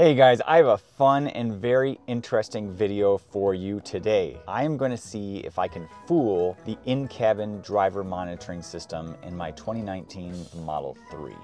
Hey guys, I have a fun and very interesting video for you today. I am going to see if I can fool the in-cabin driver monitoring system in my 2019 Model 3.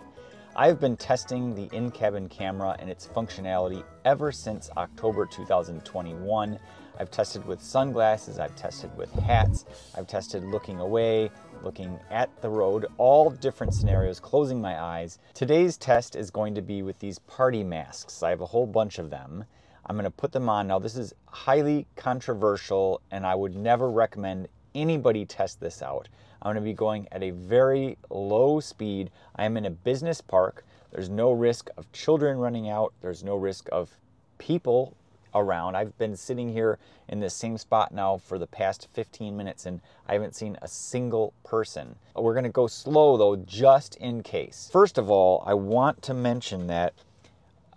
I've been testing the in-cabin camera and its functionality ever since October 2021. I've tested with sunglasses, I've tested with hats, I've tested looking away, looking at the road, all different scenarios, closing my eyes. Today's test is going to be with these party masks. I have a whole bunch of them. I'm going to put them on. Now, this is highly controversial, and I would never recommend anybody test this out. I'm going to be going at a very low speed. I am in a business park. There's no risk of children running out. There's no risk of people around. I've been sitting here in this same spot now for the past 15 minutes and I haven't seen a single person. We're to go slow though, just in case. First of all, I want to mention that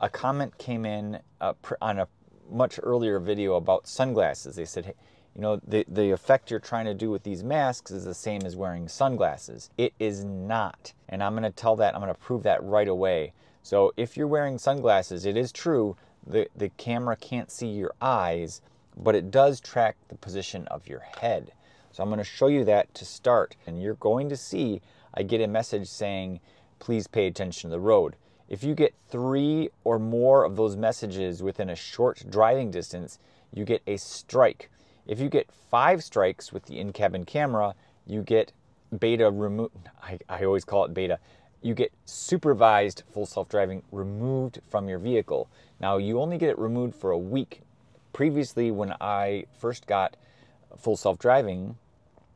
a comment came in uh, on a much earlier video about sunglasses. They said, hey, you know, the, the effect you're trying to do with these masks is the same as wearing sunglasses. It is not. And I'm to tell that, I'm to prove that right away. So if you're wearing sunglasses, it is true the, the camera can't see your eyes, but it does track the position of your head. So I'm going to show you that to start. And you're going to see I get a message saying, please pay attention to the road. If you get three or more of those messages within a short driving distance, you get a strike. If you get five strikes with the in-cabin camera, you get beta remove. I, I always call it beta you get supervised full self-driving removed from your vehicle. Now you only get it removed for a week. Previously, when I first got full self-driving,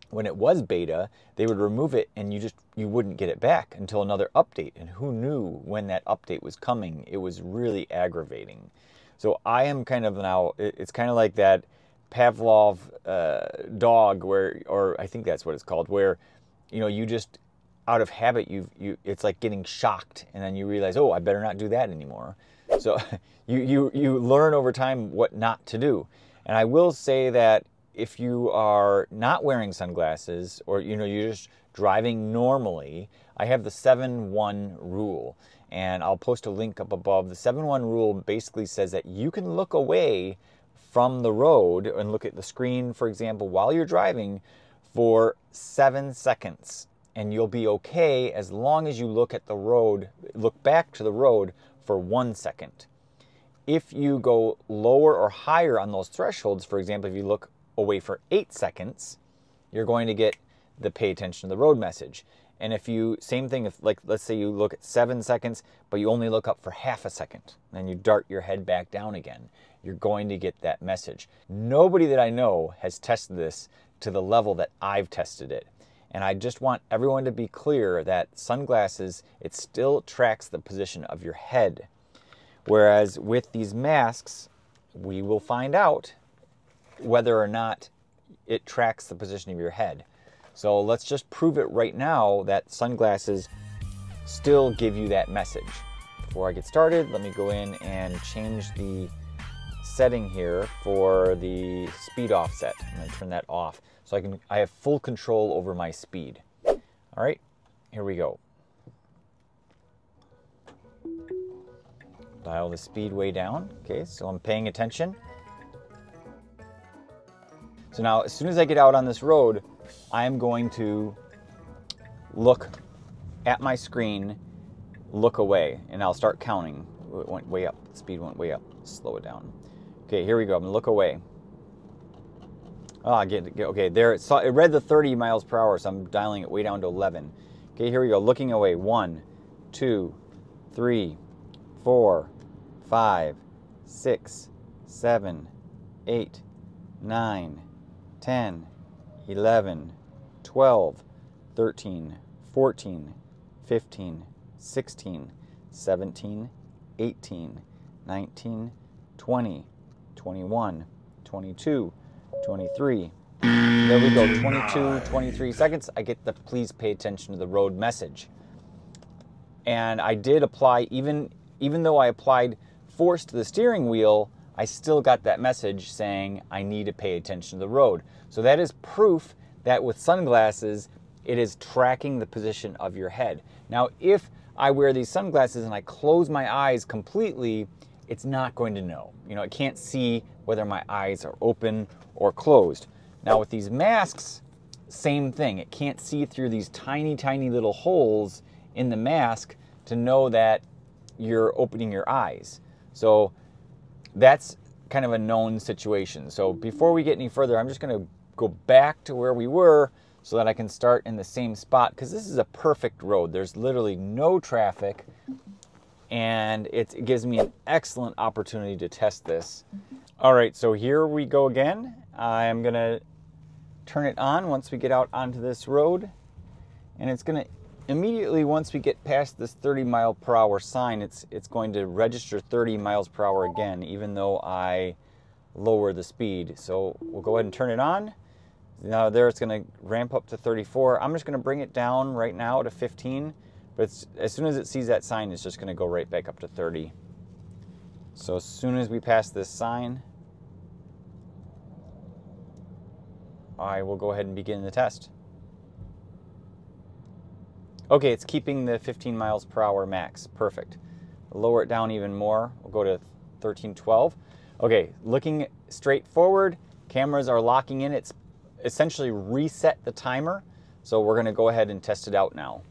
when it was beta, they would remove it and you just you wouldn't get it back until another update. And who knew when that update was coming? It was really aggravating. So I am kind of now. It's kind of like that Pavlov uh, dog, where or I think that's what it's called, where you know you just out of habit you you it's like getting shocked and then you realize oh i better not do that anymore. So you you you learn over time what not to do. And i will say that if you are not wearing sunglasses or you know you're just driving normally i have the 7-1 rule. And i'll post a link up above. The 7-1 rule basically says that you can look away from the road and look at the screen for example while you're driving for seven seconds and you'll be okay as long as you look at the road, look back to the road for one second. If you go lower or higher on those thresholds, for example, if you look away for eight seconds, you're going to get the pay attention to the road message. And if you, same thing, if like, let's say you look at seven seconds, but you only look up for half a second, then you dart your head back down again, you're going to get that message. Nobody that I know has tested this to the level that I've tested it. And I just want everyone to be clear that sunglasses, it still tracks the position of your head. Whereas with these masks, we will find out whether or not it tracks the position of your head. So let's just prove it right now that sunglasses still give you that message. Before I get started, let me go in and change the setting here for the speed offset. I'm going to turn that off so I can I have full control over my speed. All right, here we go. Dial the speed way down. Okay, so I'm paying attention. So now, as soon as I get out on this road, I am going to look at my screen, look away, and I'll start counting. It went way up. The speed went way up. Slow it down. Okay, here we go. I'm gonna look away. Oh, get, get okay. There, it, saw, it read the 30 miles per hour, so I'm dialing it way down to 11. Okay, here we go. Looking away. One, two, three, four, five, six, seven, eight, nine, 10, 11, 12, 13, 14, 15, 16, 17, 18, 19, 20, 21, 22, 23. There we go, 22, 23 seconds. I get the please pay attention to the road message. And I did apply, even, even though I applied force to the steering wheel, I still got that message saying I need to pay attention to the road. So that is proof that with sunglasses, it is tracking the position of your head. Now, if I wear these sunglasses and I close my eyes completely it's not going to know. You know, it can't see whether my eyes are open or closed. Now with these masks, same thing. It can't see through these tiny, tiny little holes in the mask to know that you're opening your eyes. So that's kind of a known situation. So before we get any further, I'm just going to go back to where we were so that I can start in the same spot because this is a perfect road. There's literally no traffic and it gives me an excellent opportunity to test this. All right, so here we go again. I'm gonna turn it on once we get out onto this road and it's gonna immediately once we get past this 30 mile per hour sign, it's, it's going to register 30 miles per hour again, even though I lower the speed. So we'll go ahead and turn it on. Now there it's gonna ramp up to 34. I'm just gonna bring it down right now to 15, but as soon as it sees that sign, it's just gonna go right back up to 30. So as soon as we pass this sign, I will go ahead and begin the test. Okay, it's keeping the 15 miles per hour max. Perfect. Lower it down even more. We'll go to 13, 12. Okay, looking straight forward, cameras are locking in. It's essentially reset the timer. So we're gonna go ahead and test it out now.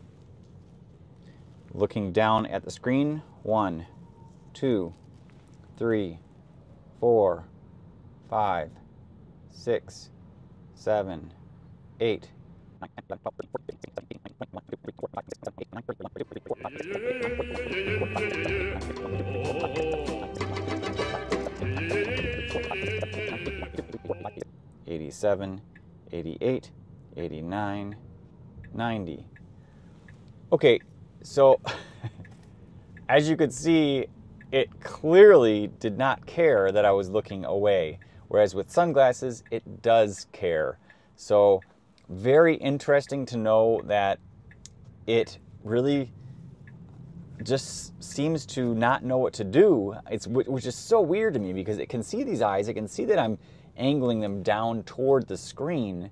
Looking down at the screen, one, two, three, four, five, six, seven, eight, 87, 88, 89, 90. Okay, so as you could see, it clearly did not care that I was looking away. Whereas with sunglasses, it does care. So very interesting to know that it really just seems to not know what to do. It's which is so weird to me because it can see these eyes, it can see that I'm angling them down toward the screen.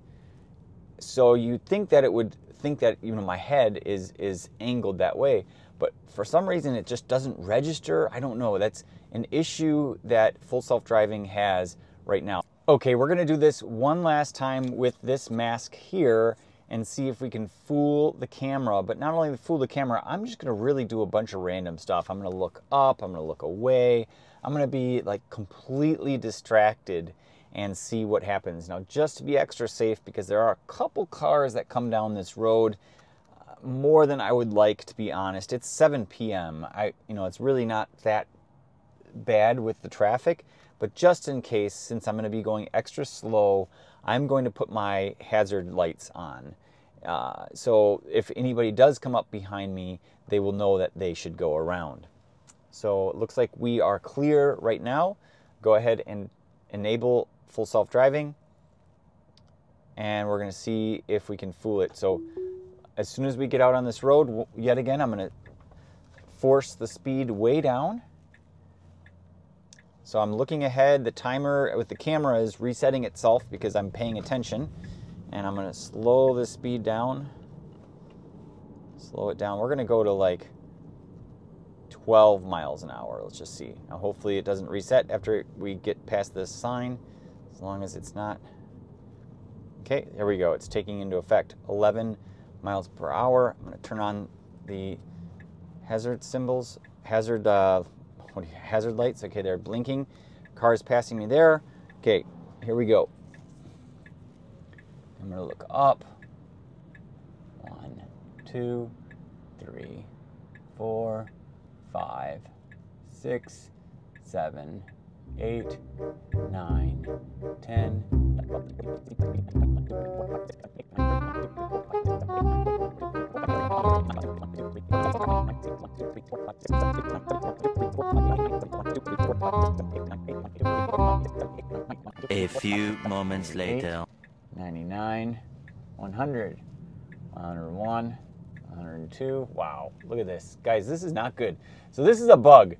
So you'd think that it would think that you know my head is is angled that way, but for some reason it just doesn't register. I don't know. That's an issue that full self-driving has right now. Okay, we're gonna do this one last time with this mask here and see if we can fool the camera. But not only fool the camera, I'm just gonna really do a bunch of random stuff. I'm gonna look up, I'm gonna look away. I'm gonna be like completely distracted and see what happens. Now, just to be extra safe, because there are a couple cars that come down this road, uh, more than I would like, to be honest. It's 7 p.m. I, you know, it's really not that bad with the traffic, but just in case, since I'm going to be going extra slow, I'm going to put my hazard lights on. Uh, so if anybody does come up behind me, they will know that they should go around. So it looks like we are clear right now. Go ahead and enable full self-driving and we're going to see if we can fool it. So as soon as we get out on this road, yet again, I'm going to force the speed way down. So I'm looking ahead. The timer with the camera is resetting itself because I'm paying attention. And I'm going to slow the speed down. Slow it down. We're going to go to like 12 miles an hour. Let's just see. Now, hopefully it doesn't reset after we get past this sign as long as it's not. Okay, there we go. It's taking into effect 11 miles per hour. I'm going to turn on the hazard symbols, hazard, uh, what you, hazard lights. Okay, they're blinking. Cars passing me there. Okay, here we go. I'm going to look up. One, two, three, four, five, six, seven, eight, nine, ten. A few moments later. 99, 100, 101, 102. Wow, look at this. Guys, this is not good. So this is a bug.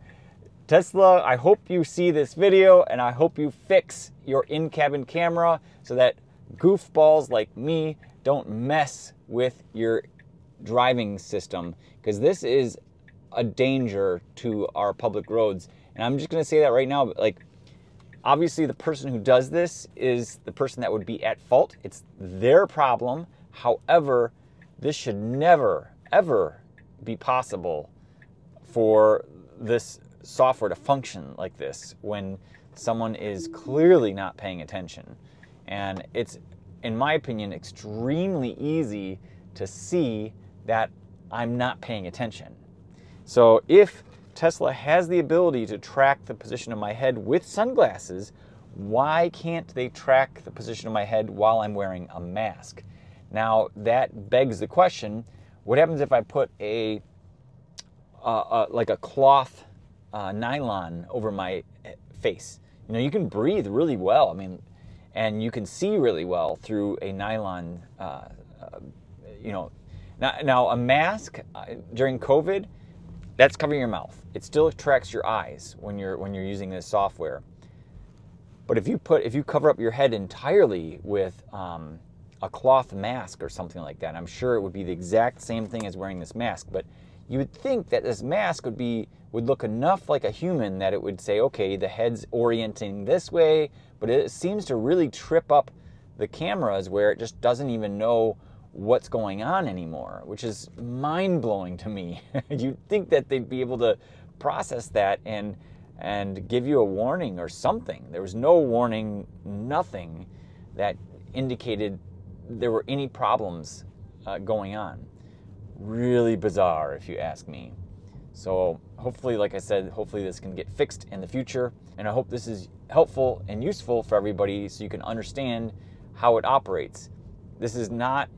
Tesla, I hope you see this video and I hope you fix your in-cabin camera so that goofballs like me don't mess with your driving system because this is a danger to our public roads And I'm just going to say that right now. Like, obviously, the person who does this is the person that would be at fault. It's their problem. However, this should never, ever be possible for this software to function like this when someone is clearly not paying attention. And it's, in my opinion, extremely easy to see that I'm not paying attention. So if Tesla has the ability to track the position of my head with sunglasses, why can't they track the position of my head while I'm wearing a mask? Now, that begs the question what happens if I put a, uh, uh, like a cloth uh, nylon over my face? You know, you can breathe really well. I mean, and you can see really well through a nylon, uh, uh, you know. Now, now, a mask uh, during COVID, that's covering your mouth. It still tracks your eyes when you're when you're using this software. But if you put if you cover up your head entirely with um, a cloth mask or something like that, I'm sure it would be the exact same thing as wearing this mask. But you would think that this mask would be would look enough like a human that it would say, okay, the head's orienting this way, but it seems to really trip up the cameras where it just doesn't even know what's going on anymore, which is mind blowing to me. You'd think that they'd be able to process that and and give you a warning or something. There was no warning, nothing that indicated there were any problems uh, going on. Really bizarre, if you ask me. So hopefully, like I said, hopefully this can get fixed in the future. And I hope this is helpful and useful for everybody so you can understand how it operates. This is not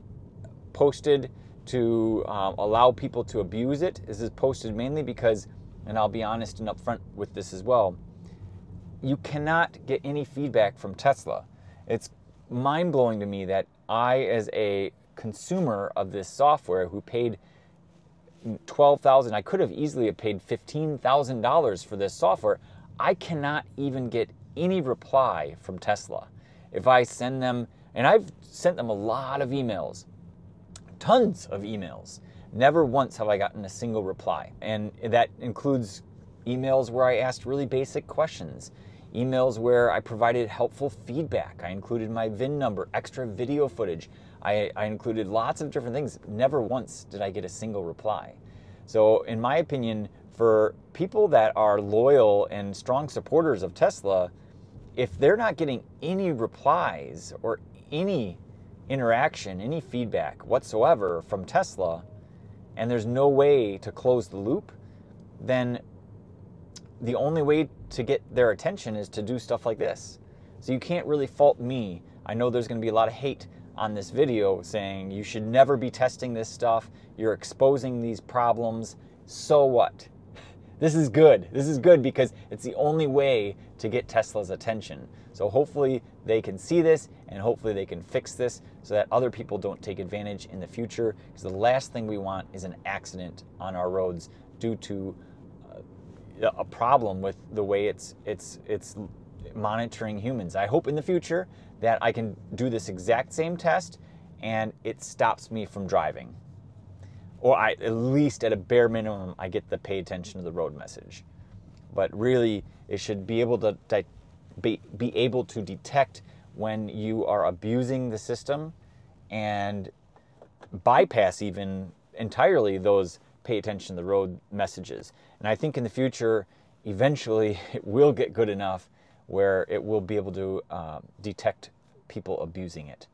posted to um, allow people to abuse it. This is posted mainly because, and I'll be honest and upfront with this as well, you cannot get any feedback from Tesla. It's mind blowing to me that I, as a consumer of this software who paid twelve thousand, I could have easily have paid fifteen thousand dollars for this software. I cannot even get any reply from Tesla. If I send them, and I've sent them a lot of emails, tons of emails. Never once have I gotten a single reply. And that includes emails where I asked really basic questions, emails where I provided helpful feedback. I included my VIN number, extra video footage. I, I included lots of different things. Never once did I get a single reply. So, in my opinion, for people that are loyal and strong supporters of Tesla, if they're not getting any replies or any interaction, any feedback whatsoever from Tesla, and there's no way to close the loop, then the only way to get their attention is to do stuff like this. So you can't really fault me. I know there's going to be a lot of hate on this video saying you should never be testing this stuff. You're exposing these problems. So what? This is good. This is good because it's the only way to get Tesla's attention. So hopefully they can see this and hopefully they can fix this so that other people don't take advantage in the future. Because the last thing we want is an accident on our roads due to uh, a problem with the way it's it's it's monitoring humans. I hope in the future that I can do this exact same test and it stops me from driving. Or I, at least at a bare minimum, I get the pay attention to the road message. But really, it should be able to be, be able to detect when you are abusing the system and bypass even entirely those pay attention to the road messages. And I think in the future, eventually, it will get good enough where it will be able to uh, detect people abusing it.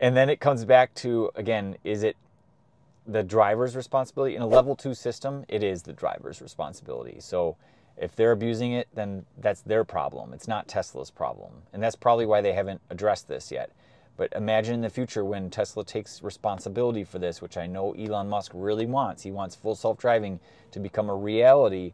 And then it comes back to again, is it the driver's responsibility? In a level two system, it is the driver's responsibility. So if they're abusing it, then that's their problem. It's not Tesla's problem. And that's probably why they haven't addressed this yet. But imagine in the future when Tesla takes responsibility for this, which I know Elon Musk really wants. He wants full self driving to become a reality.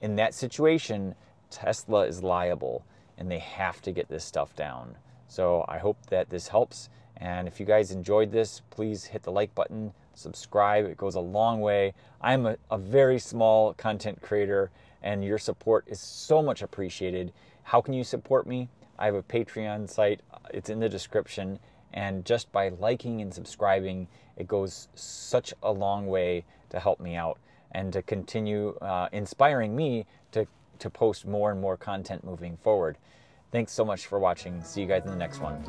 In that situation, Tesla is liable and they have to get this stuff down. So I hope that this helps. And if you guys enjoyed this, please hit the like button, subscribe. It goes a long way. I'm a, a very small content creator and your support is so much appreciated. How can you support me? I have a Patreon site, it's in the description. And just by liking and subscribing, it goes such a long way to help me out and to continue uh, inspiring me to post more and more content moving forward. Thanks so much for watching. See you guys in the next one.